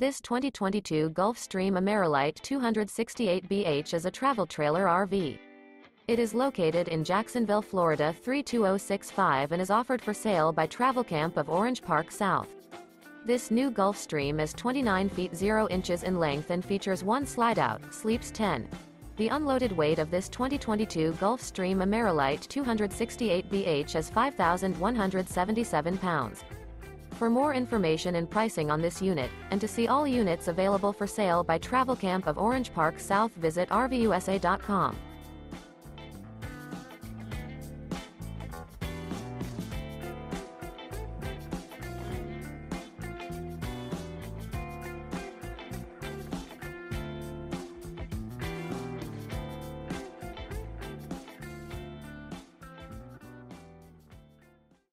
This 2022 Gulfstream Amerilite 268BH is a travel trailer RV. It is located in Jacksonville, Florida 32065 and is offered for sale by Travel Camp of Orange Park South. This new Gulfstream is 29 feet 0 inches in length and features one slide-out, sleeps 10. The unloaded weight of this 2022 Gulfstream Amerilite 268BH is 5,177 pounds. For more information and pricing on this unit, and to see all units available for sale by Travel Camp of Orange Park South visit RVUSA.com.